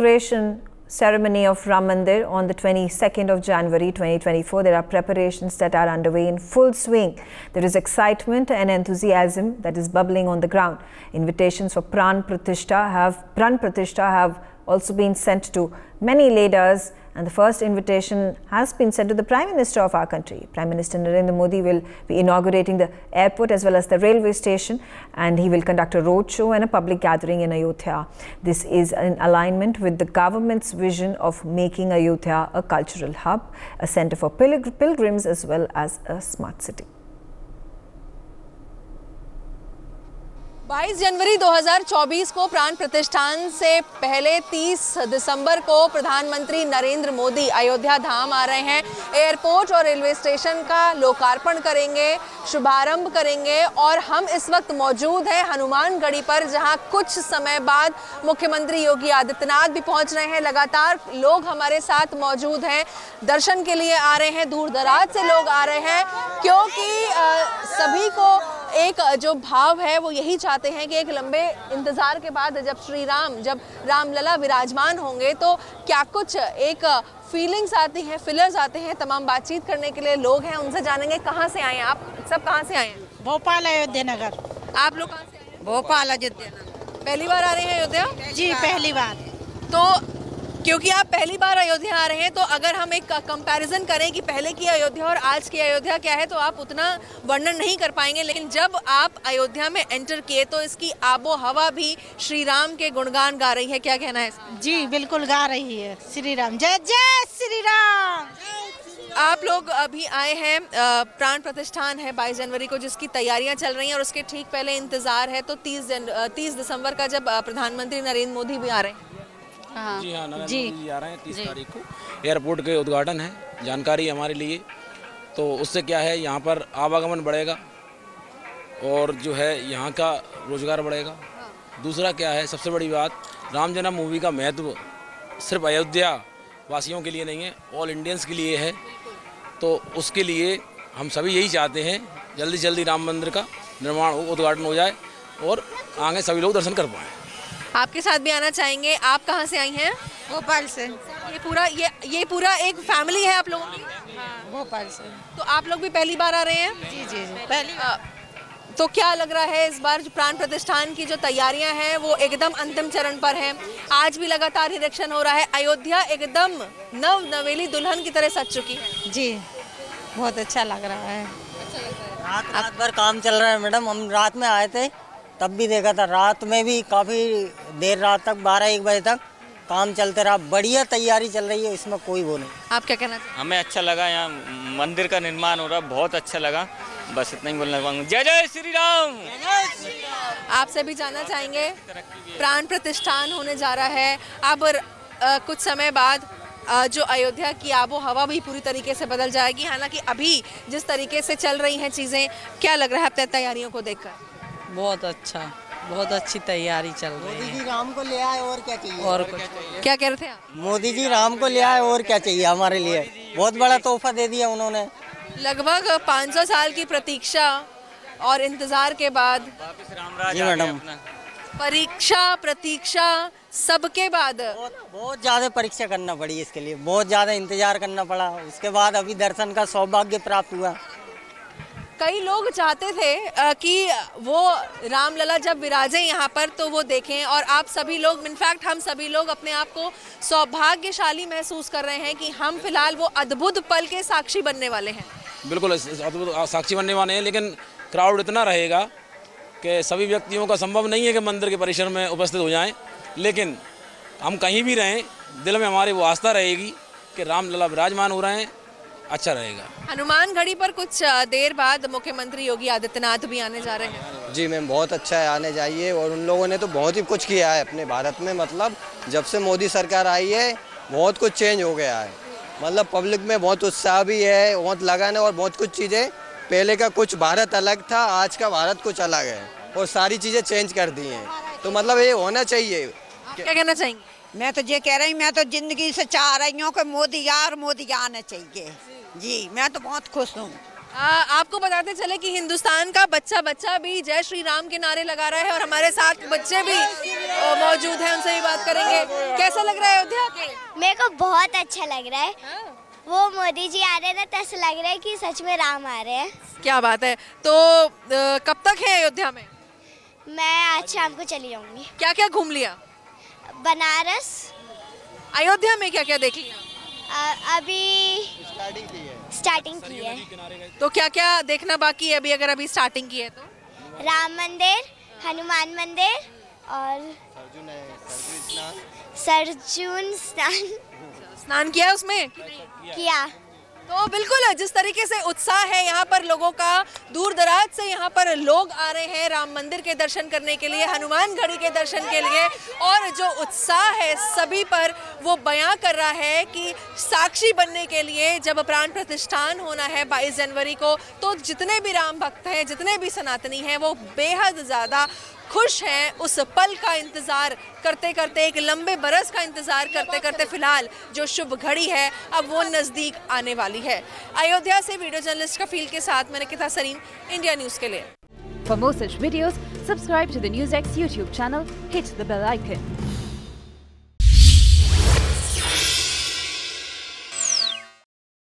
consecration ceremony of Ram Mandir on the 22nd of January 2024. There are preparations that are underway in full swing. There is excitement and enthusiasm that is bubbling on the ground. Invitations for Pran Pratishtha have Pran Pratishtha have also been sent to many leaders and the first invitation has been sent to the Prime Minister of our country. Prime Minister Narendra Modi will be inaugurating the airport as well as the railway station and he will conduct a roadshow and a public gathering in Ayodhya. This is in alignment with the government's vision of making Ayodhya a cultural hub, a center for pilgr- pilgrims as well as a smart city. 22 जनवरी 2024 को प्राण प्रतिष्ठान से पहले 30 दिसंबर को प्रधानमंत्री नरेंद्र मोदी अयोध्या धाम आ रहे हैं। Airport और रेलवे स्टेशन का लोकार्पण करेंगे शुभारंभ करेंगे और हम इस वक्त मौजूद हैं हनुमानगढ़ी पर जहाँ कुछ समय बाद मुख्यमंत्री योगी आदित्यनाथ भी पहुँच रहे हैं। लगातार लोग हमारे साथ मौजूद हैं दर्शन के लिए आ रहे हैं दूर दराज से लोग आ रहे हैं क्योंकि अ, सभी को एक जो भाव है वो यही चाहते हैं कि एक लंबे इंतज़ार के बाद जब श्री राम जब रामलला विराजमान होंगे तो क्या कुछ एक फीलिंग्स आती हैं फिलर्स आते हैं तमाम बातचीत करने के लिए लोग हैं उनसे जानेंगे कहाँ से आए हैं। आप सब कहाँ से आए हैं? भोपाल अयोध्या नगर आप लोग कहाँ से आए हैं? भोपाल अयोध्या पहली बार आ रहे हैं अयोध्या? जी पहली बार। तो क्योंकि आप पहली बार अयोध्या आ रहे हैं तो अगर हम एक कंपैरिजन करें कि पहले की अयोध्या और आज की अयोध्या क्या है तो आप उतना वर्णन नहीं कर पाएँगे। लेकिन जब आप अयोध्या में एंटर किए तो इसकी आबो हवा भी श्री राम के गुणगान गा रही है। क्या कहना है इसका? जी बिल्कुल गा रही है श्री राम जय जय श्री राम आप लोग अभी आए हैं प्राण प्रतिष्ठान है 22 जनवरी को जिसकी तैयारियाँ चल रही हैं और उसके ठीक पहले इंतज़ार है तो 30 जन 30 दिसंबर का जब प्रधानमंत्री नरेंद्र मोदी भी आ रहे हैं। हाँ। जी हाँ नरेंद्र मोदी जी आ रहे हैं तीस तारीख को। एयरपोर्ट के उद्घाटन है जानकारी हमारे लिए। तो उससे क्या है यहाँ पर आवागमन बढ़ेगा और जो है यहाँ का रोज़गार बढ़ेगा। दूसरा क्या है सबसे बड़ी बात राम जन्म मूवी का महत्व सिर्फ़ अयोध्या वासियों के लिए नहीं है ऑल इंडियंस के लिए है। तो उसके लिए हम सभी यही चाहते हैं जल्दी जल्दी राम मंदिर का निर्माण हो उद्घाटन हो जाए और आगे सभी लोग दर्शन कर पाएँ। आपके साथ भी आना चाहेंगे। आप कहाँ से आई हैं? भोपाल से। ये पूरा ये ये पूरा एक फैमिली है आप लोगों की? भोपाल से। तो आप लोग भी पहली बार आ रहे हैं? जी जी जी। पहली तो क्या लग रहा है इस बार जो प्राण प्रतिष्ठान की जो तैयारियाँ हैं वो एकदम अंतिम चरण पर हैं? आज भी लगातार निरीक्षण हो रहा है। अयोध्या एकदम नव नवेली दुल्हन की तरह सज चुकी। है जी बहुत अच्छा लग रहा है। रात रात भर काम चल रहा है मैडम। हम रात में आए थे। तब भी देखा था। रात में भी काफ़ी देर रात तक बारह एक बजे तक काम चलते रहा। बढ़िया तैयारी चल रही है इसमें कोई वो नहीं। आप क्या कहना चाहते हमें अच्छा लगा यहाँ मंदिर का निर्माण हो रहा बहुत अच्छा लगा। बस इतना ही बोलना चाहूँगा। जय जय श्री राम आपसे भी जाना चाहेंगे प्राण प्रतिष्ठान होने जा रहा है। अब कुछ समय बाद जो अयोध्या की आबो हवा भी पूरी तरीके से बदल जाएगी। हालाँकि अभी जिस तरीके से चल रही हैं चीज़ें क्या लग रहा है अपने तैयारियों को देखकर? बहुत अच्छा बहुत अच्छी तैयारी चल रही है। मोदी जी राम को ले आए और क्या चाहिए? और कुछ। क्या कह रहे थे आप? मोदी जी राम को ले आए और क्या चाहिए हमारे लिए? बहुत बड़ा तोहफा दे दिया उन्होंने। लगभग 500 साल की प्रतीक्षा और इंतज़ार के बाद जी मैडम। परीक्षा प्रतीक्षा सबके बाद। बहुत बहुत ज़्यादा परीक्षा करना पड़ी इसके लिए। बहुत ज़्यादा इंतज़ार करना पड़ा। उसके बाद अभी दर्शन का सौभाग्य प्राप्त हुआ। कई लोग चाहते थे कि वो रामलला जब विराजे यहाँ पर तो वो देखें और आप सभी लोग इनफैक्ट हम सभी लोग अपने आप को सौभाग्यशाली महसूस कर रहे हैं कि हम फ़िलहाल वो अद्भुत पल के साक्षी बनने वाले हैं। बिल्कुल अद्भुत साक्षी बनने वाले हैं, लेकिन क्राउड इतना रहेगा कि सभी व्यक्तियों का संभव नहीं है कि मंदिर के परिसर में उपस्थित हो जाएँ, लेकिन हम कहीं भी रहें, दिल में हमारी वो आस्था रहेगी कि रामलला विराजमान हो रहे हैं। अच्छा रहेगा। हनुमान घड़ी पर कुछ देर बाद मुख्यमंत्री योगी आदित्यनाथ भी आने जा रहे हैं। जी मैम बहुत अच्छा है आने जाइए। और उन लोगों ने तो बहुत ही कुछ किया है अपने भारत में मतलब जब से मोदी सरकार आई है बहुत कुछ चेंज हो गया है। मतलब पब्लिक में बहुत उत्साह भी है बहुत लगन है और बहुत कुछ चीज़ें पहले का कुछ भारत अलग था आज का भारत कुछ अलग है और सारी चीज़ें चेंज कर दी हैं। तो मतलब ये होना चाहिए। क्या कहना चाहेंगे? मैं तो ये कह रही मैं तो ज़िंदगी से चाह रही हूँ कि मोदी यार मोदी आना चाहिए। जी मैं तो बहुत खुश हूँ। आपको बताते चले कि हिंदुस्तान का बच्चा बच्चा भी जय श्री राम के नारे लगा रहा है और हमारे साथ बच्चे भी मौजूद हैं उनसे भी बात करेंगे। कैसा लग रहा है अयोध्या? मेरे को बहुत अच्छा लग रहा है। वो मोदी जी आ रहे हैं ना तो ऐसा लग रहा है कि सच में राम आ रहे हैं। क्या बात है। तो कब तक है अयोध्या में? मैं आज शाम को चली जाऊँगी। क्या क्या घूम लिया? बनारस। अयोध्या में क्या क्या देख लिया? अभी स्टार्टिंग की है। स्टार्टिंग की है। तो क्या क्या देखना बाकी है अभी अगर अभी स्टार्टिंग की है तो? राम मंदिर हनुमान मंदिर और सरजुन स्नान। स्नान किया है उसमें? किया। तो बिल्कुल जिस तरीके से उत्साह है यहाँ पर लोगों का, दूर दराज से यहाँ पर लोग आ रहे हैं राम मंदिर के दर्शन करने के लिए हनुमान घड़ी के दर्शन के लिए। और जो उत्साह है सभी पर वो बयां कर रहा है कि साक्षी बनने के लिए जब प्राण प्रतिष्ठान होना है 22 जनवरी को तो जितने भी राम भक्त हैं, जितने भी सनातनी हैं, वो बेहद ज़्यादा खुश हैं उस पल का इंतज़ार करते करते एक लंबे बरस का इंतज़ार करते करते फ़िलहाल जो शुभ घड़ी है अब वो नज़दीक आने वाली है अयोध्या से वीडियो जर्नलिस्ट कफील के साथ मैंने किता सरीन इंडिया न्यूज़ के लिए For more such videos, subscribe to the NewsX YouTube channel, hit the bell icon.